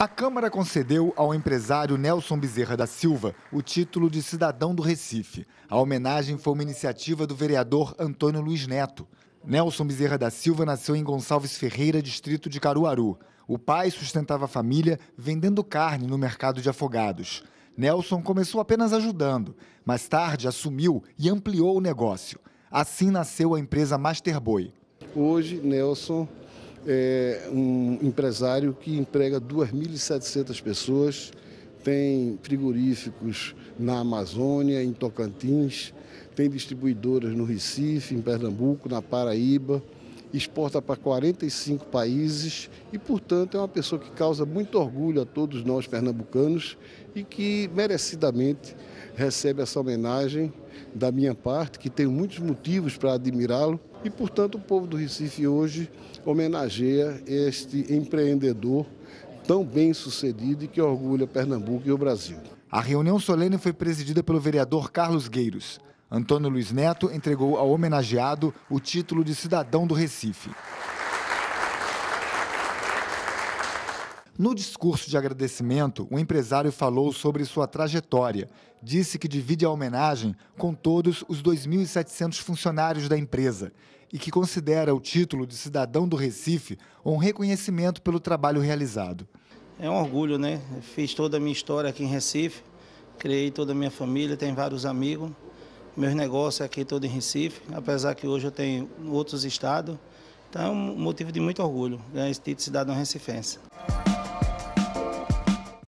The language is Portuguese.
A Câmara concedeu ao empresário Nelson Bezerra da Silva o título de cidadão do Recife. A homenagem foi uma iniciativa do vereador Antônio Luiz Neto. Nelson Bezerra da Silva nasceu em Gonçalves Ferreira, distrito de Caruaru. O pai sustentava a família vendendo carne no mercado de afogados. Nelson começou apenas ajudando. Mais tarde, assumiu e ampliou o negócio. Assim nasceu a empresa Masterboy. Hoje, Nelson é um empresário que emprega 2.700 pessoas, tem frigoríficos na Amazônia, em Tocantins, tem distribuidoras no Recife, em Pernambuco, na Paraíba, exporta para 45 países e, portanto, é uma pessoa que causa muito orgulho a todos nós pernambucanos e que merecidamente recebe essa homenagem da minha parte, que tenho muitos motivos para admirá-lo e, portanto, o povo do Recife hoje homenageia este empreendedor tão bem sucedido e que orgulha Pernambuco e o Brasil. A reunião solene foi presidida pelo vereador Carlos Gueiros. Antônio Luiz Neto entregou ao homenageado o título de cidadão do Recife. No discurso de agradecimento, o empresário falou sobre sua trajetória. Disse que divide a homenagem com todos os 2.700 funcionários da empresa e que considera o título de cidadão do Recife um reconhecimento pelo trabalho realizado. É um orgulho, né? Fiz toda a minha história aqui em Recife, criei toda a minha família, tenho vários amigos. Meus negócios aqui todo em Recife, apesar que hoje eu tenho outros estados. Então é um motivo de muito orgulho ganhar esse título de cidadão recifense.